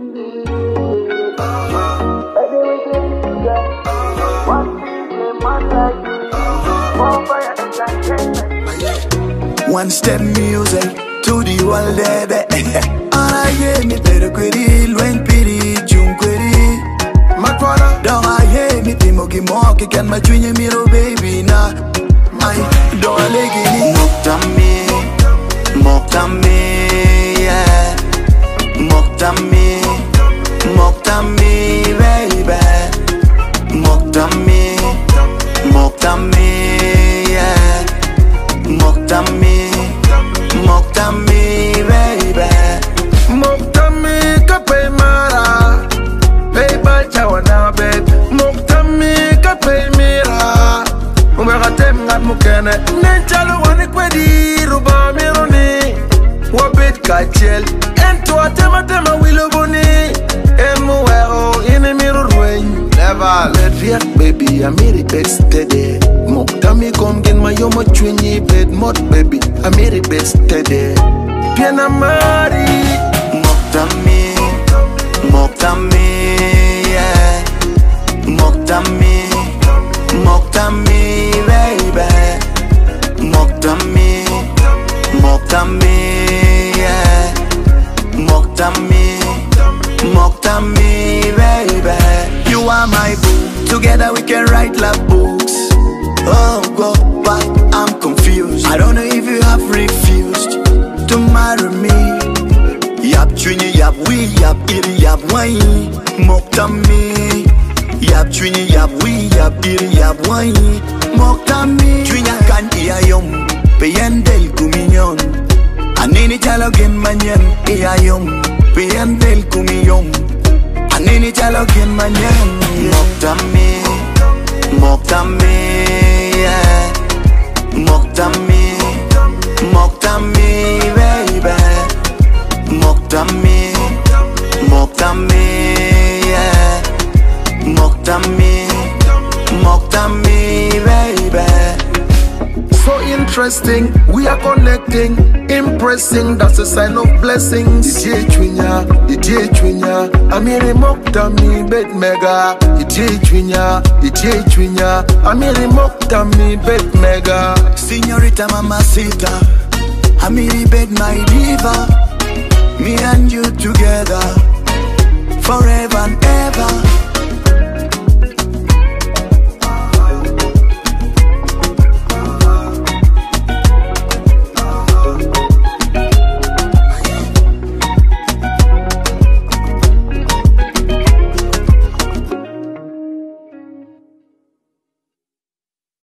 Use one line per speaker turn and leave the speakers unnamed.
Uh-huh. One step music to the world, baby. I hear me better query, lwen piri, jung query. Makwala, don't I hear me timoki moki can my junior miro oh, baby na. I don't like
ngat mu kene nen chalo woni kwedi ruba miruni wabit ka chel en to atema tema wilo boni. En mu we o ini miru ruin. Never let riak baby amiri bet steady moktami kom gen ma yomo chwinyi bet mot baby amiri bet steady piena mari
moktami mokta me, yeah. Mokta me, baby. You are my boo. Together we can write love books. Oh, go back, I'm confused. I don't know if you have refused to marry me. Yap chwinyi yap we yap iri yap wine Mokta me Yap chwinyi yap we yap iri yap wine Mokta me Chwinya kan iya Piyan del kumiyong Anini chalogin manyan iyayong Piyan del kumiyong Anini chalogin manyan Moktami Moktami yeah.
Moktami interesting. We are connecting, impressing. That's a sign of blessings. DJ Junior, DJ Junior. I'm here in Moktami, bed, Mega. DJ Junior, DJ Junior. I'm here in Moktami, bed, Mega.
Senorita Mamacita, I'm here in bed, my diva. Me and you together, forever and ever.